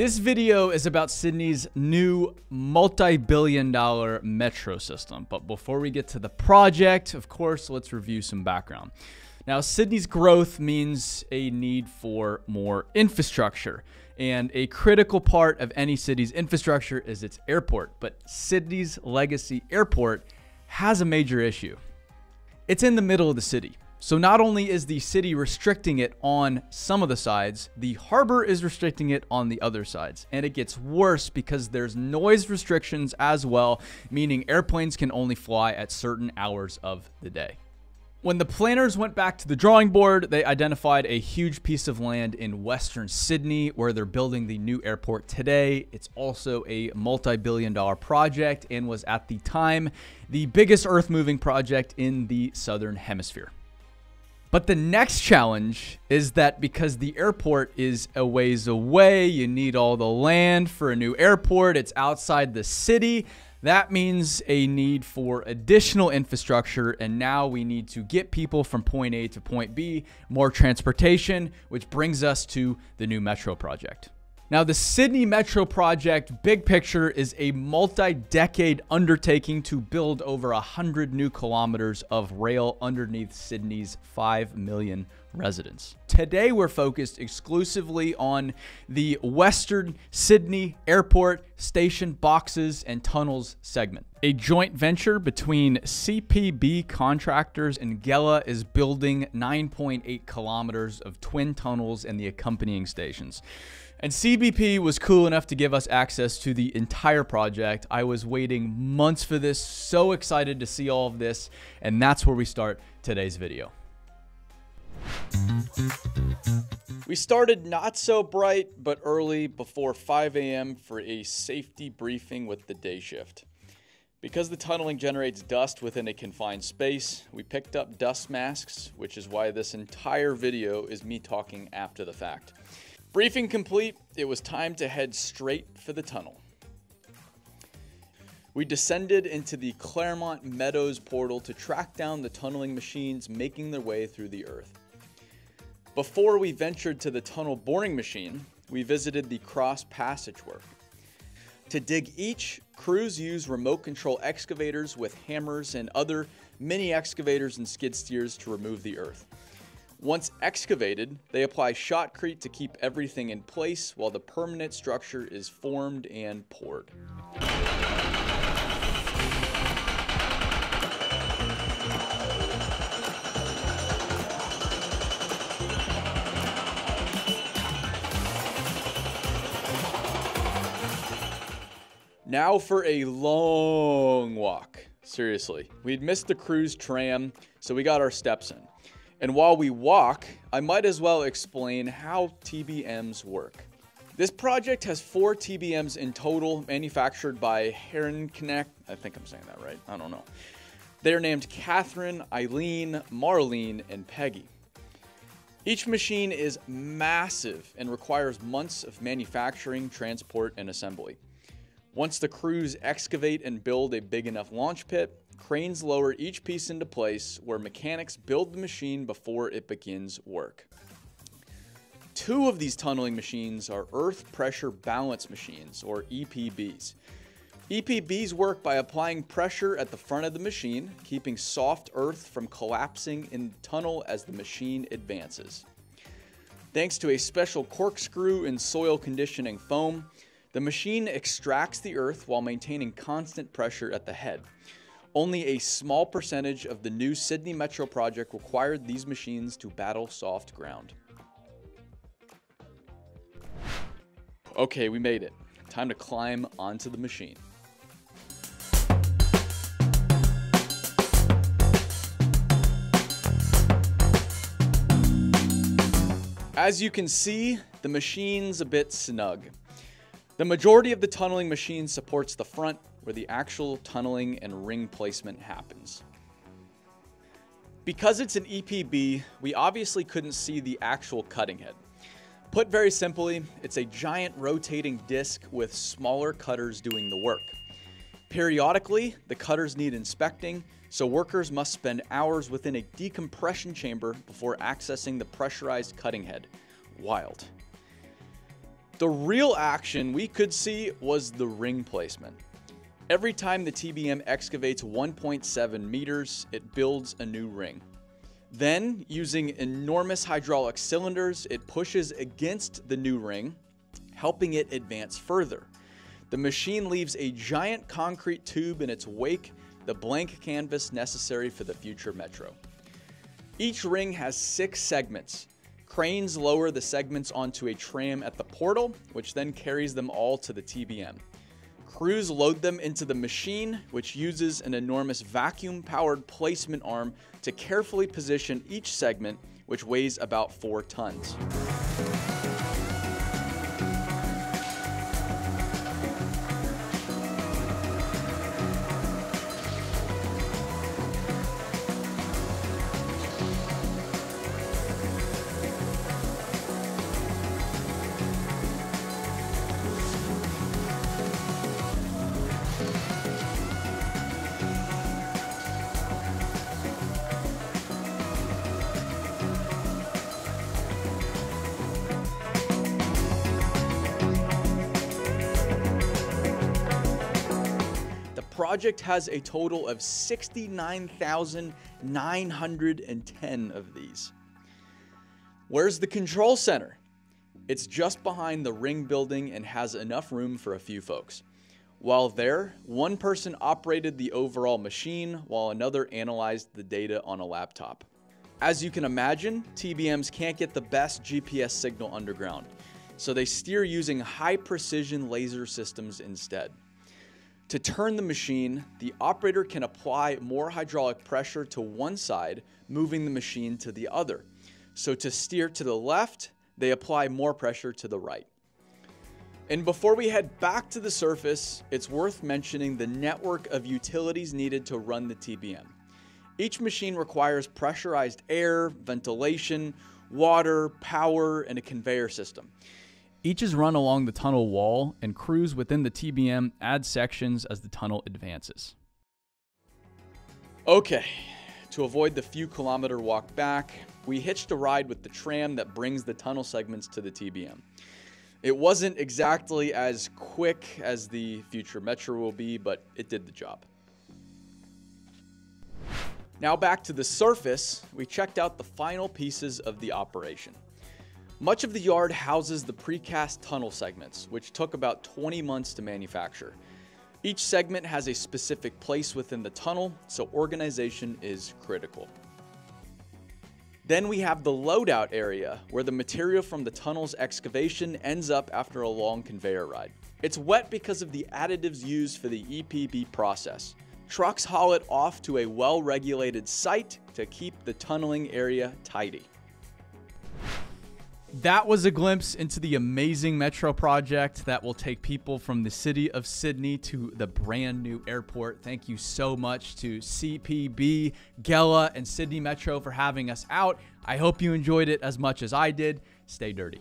This video is about Sydney's new multi-billion dollar metro system. But before we get to the project, of course, let's review some background. Now, Sydney's growth means a need for more infrastructure. And a critical part of any city's infrastructure is its airport. But Sydney's legacy airport has a major issue. It's in the middle of the city. So not only is the city restricting it on some of the sides, the harbor is restricting it on the other sides. And it gets worse because there's noise restrictions as well, meaning airplanes can only fly at certain hours of the day. When the planners went back to the drawing board, they identified a huge piece of land in western Sydney where they're building the new airport today. It's also a multi billion dollar project and was at the time the biggest earth moving project in the southern hemisphere. But the next challenge is that because the airport is a ways away, you need all the land for a new airport, it's outside the city. That means a need for additional infrastructure, and now we need to get people from point A to point B, more transportation, which brings us to the new metro project. Now, the Sydney Metro project, big picture, is a multi decade undertaking to build over 100 new kilometers of rail underneath Sydney's 5 million residents. Today, we're focused exclusively on the Western Sydney Airport station boxes and tunnels segment. A joint venture between CPB contractors and Ghella is building 9.8 kilometers of twin tunnels and the accompanying stations. And CBP was cool enough to give us access to the entire project. I was waiting months for this, so excited to see all of this, and that's where we start today's video. We started not so bright, but early before 5 a.m. for a safety briefing with the day shift. Because the tunneling generates dust within a confined space, we picked up dust masks, which is why this entire video is me talking after the fact. Briefing complete, it was time to head straight for the tunnel. We descended into the Claremont Meadows portal to track down the tunneling machines making their way through the earth. Before we ventured to the tunnel boring machine, we visited the cross passage work. To dig each, crews use remote control excavators with hammers and other mini excavators and skid steers to remove the earth. Once excavated, they apply shotcrete to keep everything in place while the permanent structure is formed and poured. Now for a long walk. Seriously, we'd missed the crews tram, so we got our steps in. And while we walk, I might as well explain how TBMs work. This project has four TBMs in total, manufactured by Herrenknecht. I think I'm saying that right. I don't know. They're named Catherine, Eileen, Marlene, and Peggy. Each machine is massive and requires months of manufacturing, transport, and assembly. Once the crews excavate and build a big enough launch pit, Cranes lower each piece into place where mechanics build the machine before it begins work. Two of these tunneling machines are earth pressure balance machines, or EPBs. EPBs work by applying pressure at the front of the machine, keeping soft earth from collapsing in the tunnel as the machine advances. Thanks to a special corkscrew and soil conditioning foam, the machine extracts the earth while maintaining constant pressure at the head. Only a small percentage of the new Sydney Metro project required these machines to battle soft ground. Okay, we made it. Time to climb onto the machine. As you can see, the machine's a bit snug. The majority of the tunneling machine supports the front, where the actual tunneling and ring placement happens. Because it's an EPB, we obviously couldn't see the actual cutting head. Put very simply, it's a giant rotating disc with smaller cutters doing the work. Periodically, the cutters need inspecting, so workers must spend hours within a decompression chamber before accessing the pressurized cutting head. Wild. The real action we could see was the ring placement. Every time the TBM excavates 1.7 meters, it builds a new ring. Then, using enormous hydraulic cylinders, it pushes against the new ring, helping it advance further. The machine leaves a giant concrete tube in its wake, the blank canvas necessary for the future metro. Each ring has six segments. Cranes lower the segments onto a tram at the portal, which then carries them all to the TBM. Crews load them into the machine, which uses an enormous vacuum powered placement arm to carefully position each segment, which weighs about 4 tons. Project has a total of 69,910 of these. Where's the control center? It's just behind the ring building and has enough room for a few folks. While there, one person operated the overall machine while another analyzed the data on a laptop. As you can imagine, TBMs can't get the best GPS signal underground, so they steer using high precision laser systems instead. To turn the machine, the operator can apply more hydraulic pressure to one side, moving the machine to the other. So to steer to the left, they apply more pressure to the right. And before we head back to the surface, it's worth mentioning the network of utilities needed to run the TBM. Each machine requires pressurized air, ventilation, water, power, and a conveyor system. Each is run along the tunnel wall, and crews within the TBM add sections as the tunnel advances. Okay, to avoid the few kilometer walk back, we hitched a ride with the tram that brings the tunnel segments to the TBM. It wasn't exactly as quick as the future metro will be, but it did the job. Now back to the surface, we checked out the final pieces of the operation. Much of the yard houses the precast tunnel segments, which took about 20 months to manufacture. Each segment has a specific place within the tunnel, so organization is critical. Then we have the loadout area, where the material from the tunnel's excavation ends up after a long conveyor ride. It's wet because of the additives used for the EPB process. Trucks haul it off to a well-regulated site to keep the tunneling area tidy. That was a glimpse into the amazing metro project that will take people from the city of Sydney to the brand new airport. Thank you so much to CPB, Ghella, and Sydney Metro for having us out. I hope you enjoyed it as much as I did. Stay dirty.